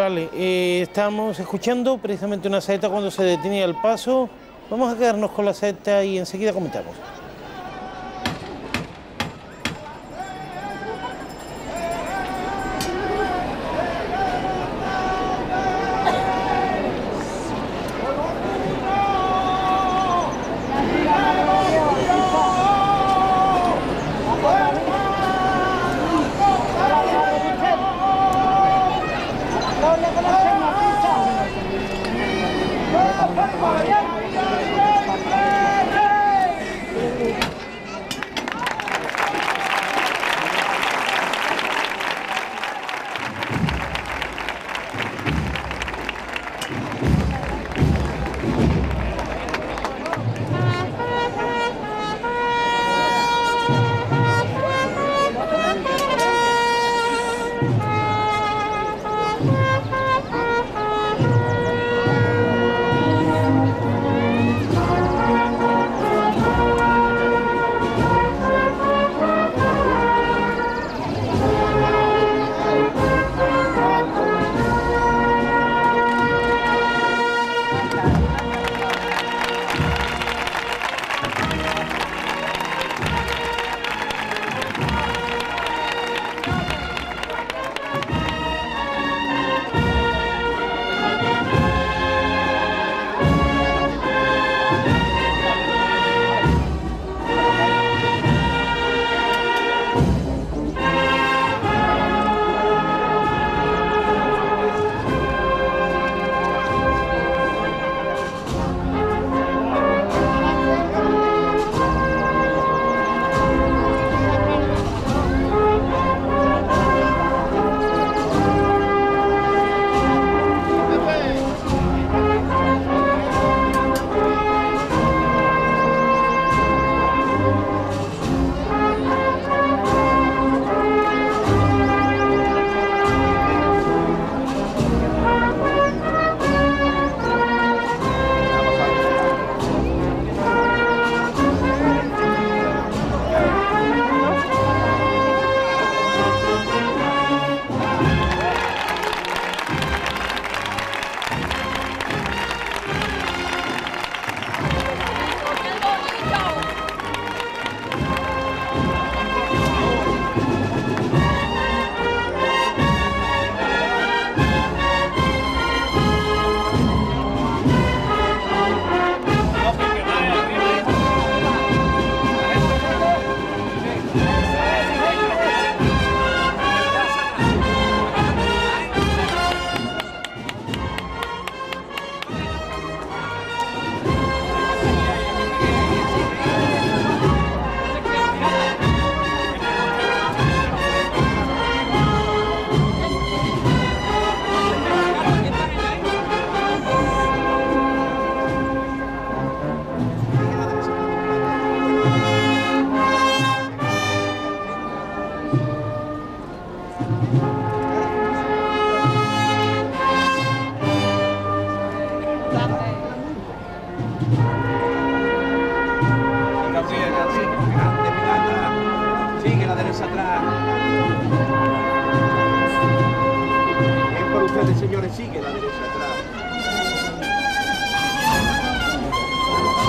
Vale, eh, estamos escuchando precisamente una saeta cuando se detenía el paso. Vamos a quedarnos con la saeta y enseguida comentamos. Sigue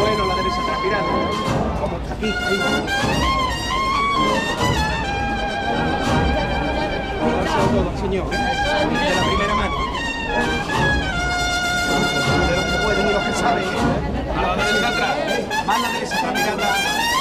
Bueno, la derecha atrás, mirad. Como está aquí, ahí. Eso todo, señor. De la primera mano. De los que pueden y los que saben. ¿eh? A la derecha atrás. Más la derecha atrás, mirad.